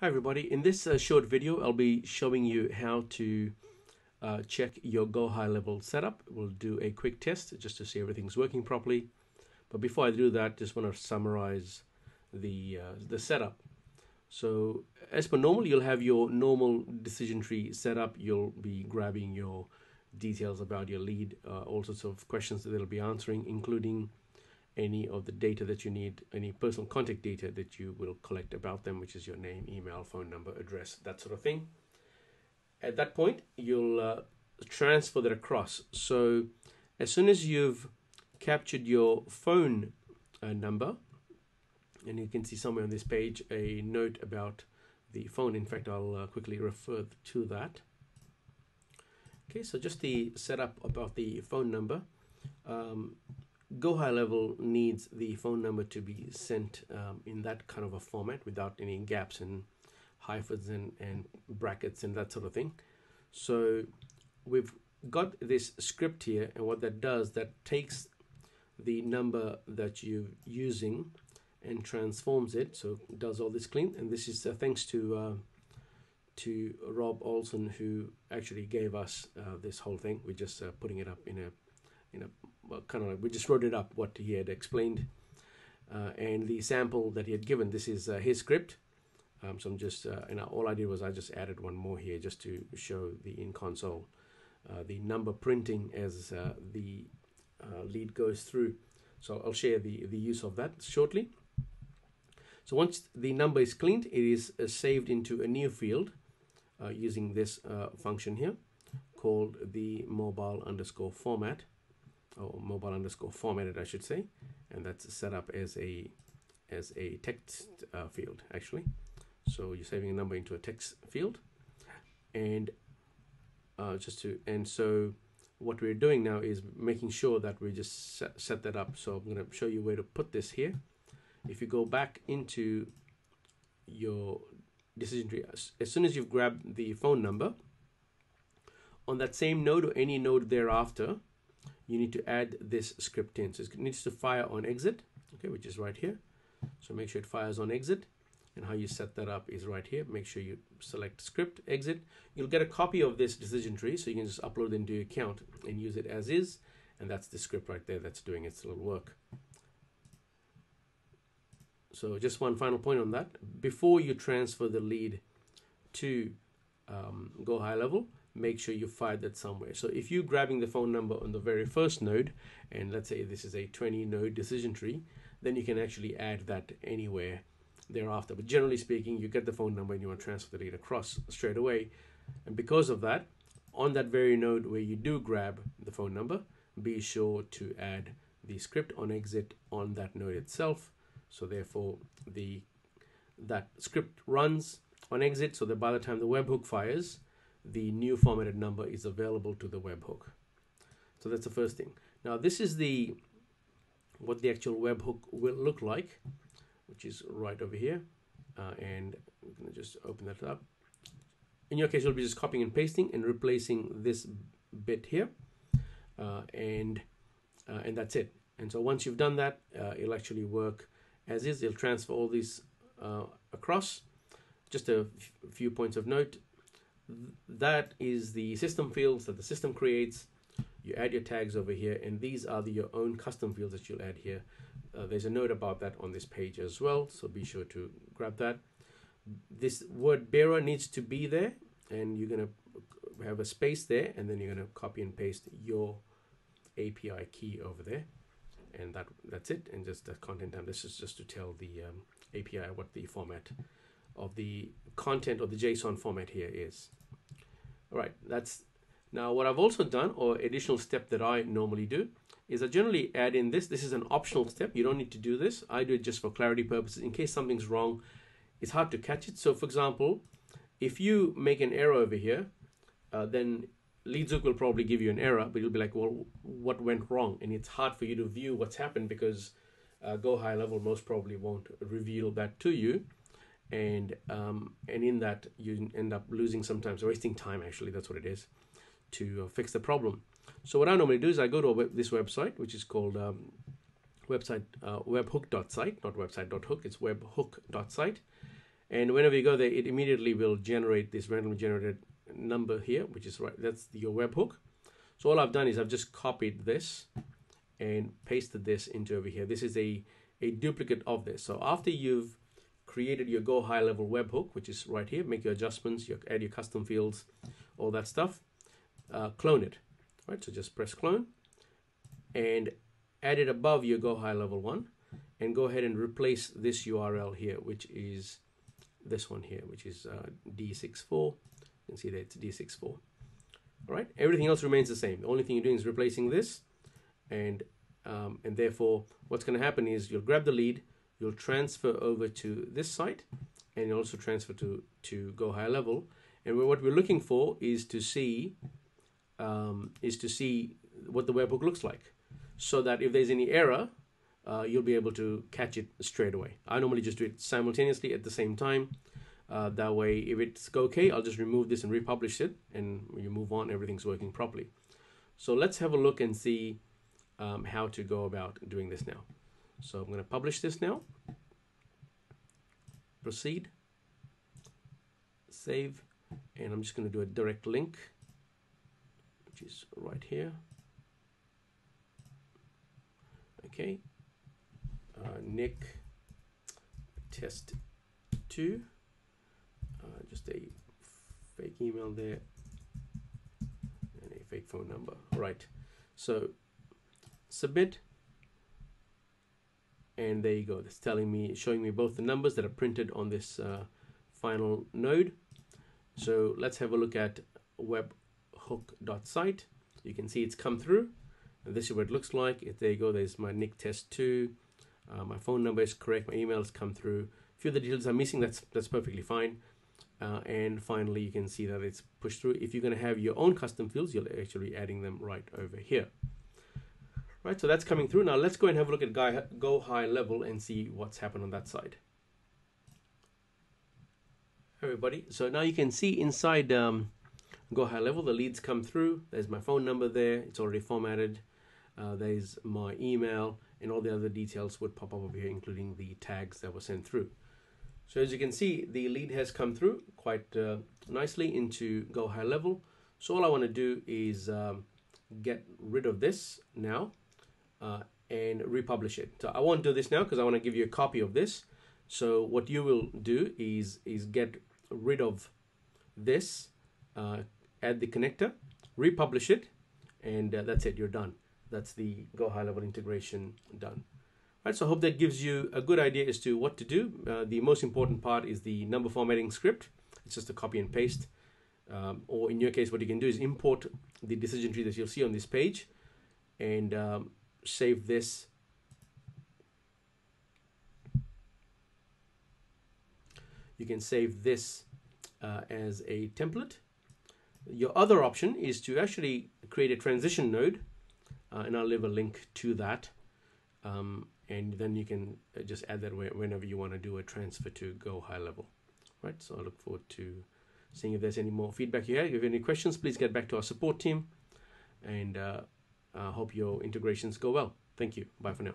Hi everybody, in this uh, short video I'll be showing you how to uh, check your Go High level setup. We'll do a quick test just to see everything's working properly. But before I do that, just want to summarize the, uh, the setup. So as per normal, you'll have your normal decision tree setup. You'll be grabbing your details about your lead, uh, all sorts of questions that they'll be answering, including any of the data that you need, any personal contact data that you will collect about them, which is your name, email, phone number, address, that sort of thing. At that point, you'll uh, transfer that across. So as soon as you've captured your phone uh, number, and you can see somewhere on this page a note about the phone. In fact, I'll uh, quickly refer to that. Okay, so just the setup about the phone number. Um, Go High Level needs the phone number to be sent um, in that kind of a format without any gaps and hyphens and, and brackets and that sort of thing. So we've got this script here and what that does, that takes the number that you're using and transforms it. So it does all this clean. And this is uh, thanks to uh, to Rob Olson who actually gave us uh, this whole thing. We're just uh, putting it up in a a well, kind of like we just wrote it up what he had explained. Uh, and the sample that he had given this is uh, his script. Um, so I'm just uh, and all I did was I just added one more here just to show the in console uh, the number printing as uh, the uh, lead goes through. So I'll share the the use of that shortly. So once the number is cleaned it is saved into a new field using this function here called the mobile underscore format or mobile underscore formatted I should say. And that's set up as a as a text uh, field actually. So you're saving a number into a text field. And uh, just to and so what we're doing now is making sure that we just set, set that up. So I'm going to show you where to put this here. If you go back into your decision tree as, as soon as you've grabbed the phone number on that same node or any node thereafter you need to add this script in. So it needs to fire on exit, okay, which is right here. So make sure it fires on exit. And how you set that up is right here. Make sure you select script, exit. You'll get a copy of this decision tree, so you can just upload it into your account and use it as is. And that's the script right there that's doing its little work. So just one final point on that. Before you transfer the lead to um, Go High Level, make sure you fire that somewhere. So if you're grabbing the phone number on the very first node, and let's say this is a 20 node decision tree, then you can actually add that anywhere thereafter. But generally speaking, you get the phone number and you want to transfer the data across straight away. And because of that, on that very node where you do grab the phone number, be sure to add the script on exit on that node itself. So therefore, the that script runs on exit so that by the time the webhook fires, the new formatted number is available to the webhook. So that's the first thing. Now this is the what the actual webhook will look like, which is right over here. Uh, and I'm gonna just open that up. In your case, you'll be just copying and pasting and replacing this bit here, uh, and uh, and that's it. And so once you've done that, uh, it'll actually work as is. It'll transfer all these uh, across. Just a few points of note that is the system fields that the system creates. You add your tags over here, and these are the, your own custom fields that you'll add here. Uh, there's a note about that on this page as well, so be sure to grab that. This word bearer needs to be there, and you're going to have a space there, and then you're going to copy and paste your API key over there. And that that's it, and just the content time. This is just to tell the um, API what the format of the content or the JSON format here is. All right, that's now what I've also done or additional step that I normally do is I generally add in this. This is an optional step. You don't need to do this. I do it just for clarity purposes. In case something's wrong, it's hard to catch it. So for example, if you make an error over here, uh, then LeadsHook will probably give you an error, but you'll be like, well, what went wrong? And it's hard for you to view what's happened because uh, Go High Level most probably won't reveal that to you and um, and in that you end up losing sometimes wasting time actually that's what it is to uh, fix the problem. So what i normally do is i go to web, this website which is called um, website uh, webhook.site not website.hook it's webhook.site and whenever you go there it immediately will generate this randomly generated number here which is right that's your webhook so all I've done is I've just copied this and pasted this into over here. This is a a duplicate of this. So after you've created your go high level webhook which is right here make your adjustments you add your custom fields all that stuff uh, clone it right so just press clone and add it above your go high level one and go ahead and replace this URL here which is this one here, which is uh, D64. You can see that it's D64. All right, everything else remains the same. The only thing you're doing is replacing this, and um, and therefore what's going to happen is you'll grab the lead, you'll transfer over to this site, and you'll also transfer to to Go High Level. And what we're looking for is to see um, is to see what the webhook looks like, so that if there's any error, uh, you'll be able to catch it straight away. I normally just do it simultaneously at the same time. Uh, that way, if it's okay, I'll just remove this and republish it, and you move on, everything's working properly. So let's have a look and see um, how to go about doing this now. So I'm going to publish this now. Proceed. Save. And I'm just going to do a direct link, which is right here. Okay, uh, Nick test two. Uh, just a fake email there and a fake phone number. Right. So submit. And there you go. It's telling me, showing me both the numbers that are printed on this uh, final node. So let's have a look at webhook.site. You can see it's come through. And this is what it looks like. There you go. There's my Nick test 2 uh, my phone number is correct, my emails come through. A few of the details are missing, that's, that's perfectly fine. Uh, and finally, you can see that it's pushed through. If you're going to have your own custom fields, you're actually adding them right over here. Right, so that's coming through. Now let's go and have a look at Go High Level and see what's happened on that side. Everybody, so now you can see inside um, Go High Level, the leads come through. There's my phone number there. It's already formatted. Uh, there's my email and all the other details would pop up over here, including the tags that were sent through. So as you can see, the lead has come through quite uh, nicely into Go High Level. So all I want to do is um, get rid of this now uh, and republish it. So I won't do this now because I want to give you a copy of this. So what you will do is, is get rid of this, uh, add the connector, republish it, and uh, that's it, you're done that's the Go High Level integration done. Right, so I hope that gives you a good idea as to what to do. Uh, the most important part is the number formatting script. It's just a copy and paste. Um, or in your case, what you can do is import the decision tree that you'll see on this page and um, save this you can save this uh, as a template. Your other option is to actually create a transition node uh, and I'll leave a link to that. Um, and then you can uh, just add that whenever you want to do a transfer to go high level. Right, so I look forward to seeing if there's any more feedback you have. If you have any questions, please get back to our support team. And uh, Uh, hope your integrations go well. Thank you. Bye for now.